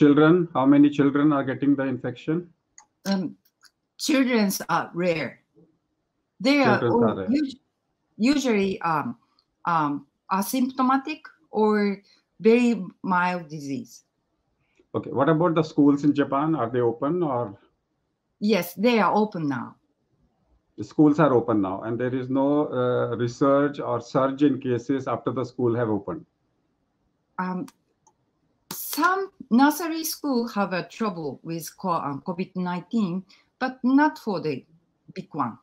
children? How many children are getting the infection? Um, children's are rare. They are, Children's are rare. us- usually um, um, asymptomatic or very mild disease. Okay. What about the schools in Japan? Are they open or Yes, they are open now. the schools are open now and there is no uh, research or surge in cases after the school have opened? Um, some nursery school have a trouble with um, COVID-19, but not for the big one.